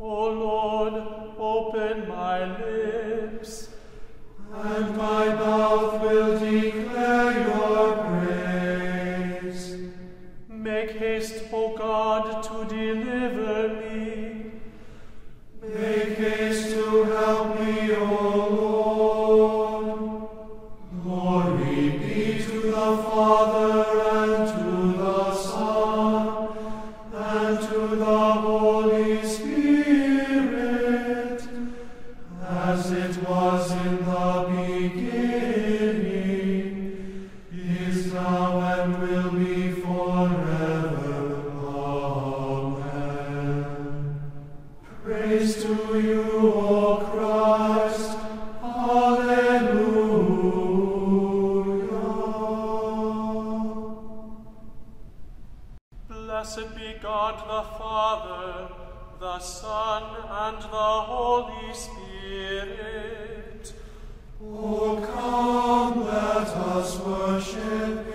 O Lord, Blessed be God the Father, the Son, and the Holy Spirit. O come, let us worship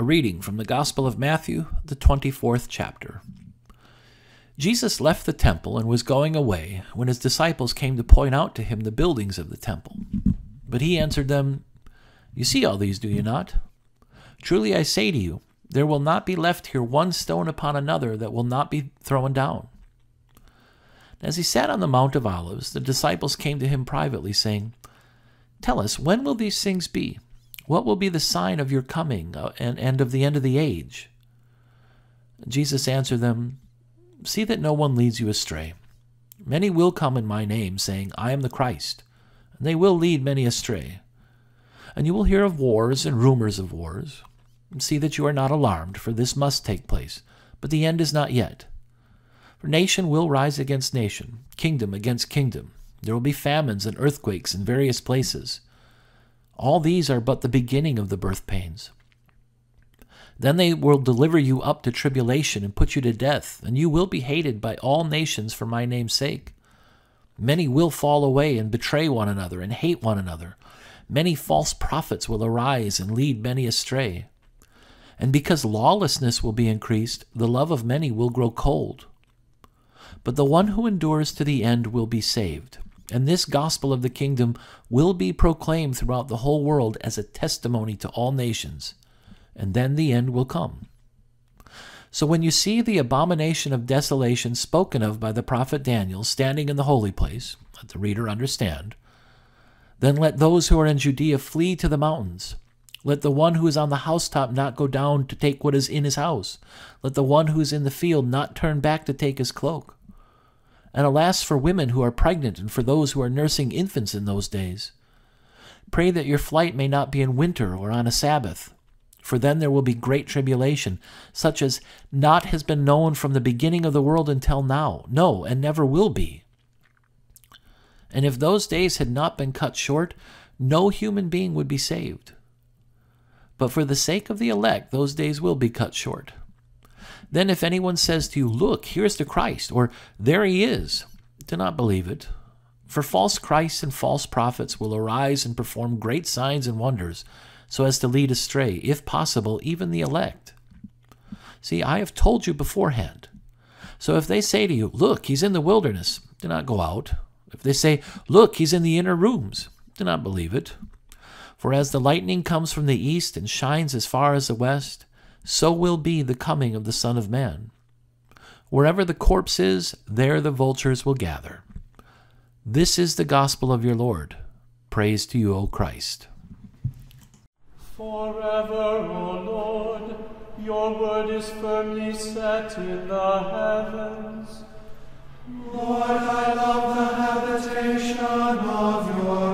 A reading from the Gospel of Matthew, the 24th chapter. Jesus left the temple and was going away when his disciples came to point out to him the buildings of the temple. But he answered them, You see all these, do you not? Truly I say to you, there will not be left here one stone upon another that will not be thrown down. As he sat on the Mount of Olives, the disciples came to him privately, saying, Tell us, when will these things be? What will be the sign of your coming uh, and, and of the end of the age? Jesus answered them, See that no one leads you astray. Many will come in my name, saying, I am the Christ, and they will lead many astray. And you will hear of wars and rumors of wars. See that you are not alarmed, for this must take place, but the end is not yet. For nation will rise against nation, kingdom against kingdom. There will be famines and earthquakes in various places. All these are but the beginning of the birth pains. Then they will deliver you up to tribulation and put you to death, and you will be hated by all nations for my name's sake. Many will fall away and betray one another and hate one another. Many false prophets will arise and lead many astray. And because lawlessness will be increased, the love of many will grow cold. But the one who endures to the end will be saved. And this gospel of the kingdom will be proclaimed throughout the whole world as a testimony to all nations. And then the end will come. So when you see the abomination of desolation spoken of by the prophet Daniel standing in the holy place, let the reader understand, Then let those who are in Judea flee to the mountains. Let the one who is on the housetop not go down to take what is in his house. Let the one who is in the field not turn back to take his cloak. And alas for women who are pregnant and for those who are nursing infants in those days. Pray that your flight may not be in winter or on a Sabbath, for then there will be great tribulation, such as not has been known from the beginning of the world until now, no, and never will be. And if those days had not been cut short, no human being would be saved. But for the sake of the elect, those days will be cut short. Then if anyone says to you, Look, here's the Christ, or There he is, do not believe it. For false Christs and false prophets will arise and perform great signs and wonders, so as to lead astray, if possible, even the elect. See, I have told you beforehand. So if they say to you, Look, he's in the wilderness, do not go out. If they say, Look, he's in the inner rooms, do not believe it. For as the lightning comes from the east and shines as far as the west, so will be the coming of the Son of Man. Wherever the corpse is, there the vultures will gather. This is the gospel of your Lord. Praise to you, O Christ. Forever, O Lord, your word is firmly set in the heavens. Lord, I love the habitation of your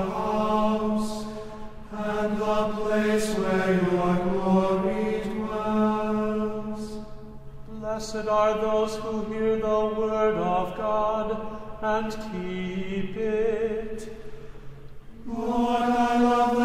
Are those who hear the word of God and keep it. Lord, I love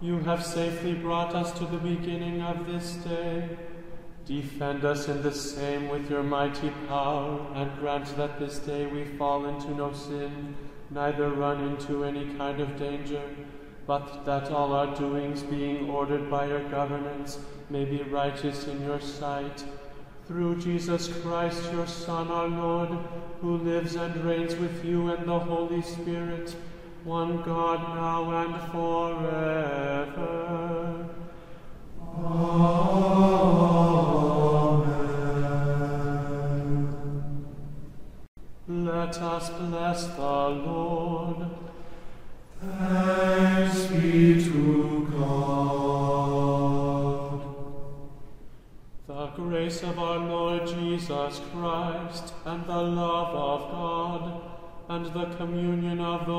you have safely brought us to the beginning of this day. Defend us in the same with your mighty power, and grant that this day we fall into no sin, neither run into any kind of danger, but that all our doings, being ordered by your governance, may be righteous in your sight. Through Jesus Christ, your Son, our Lord, who lives and reigns with you and the Holy Spirit, one God now and forever. Amen. Let us bless the Lord. Thanks be to God. The grace of our Lord Jesus Christ, and the love of God, and the communion of the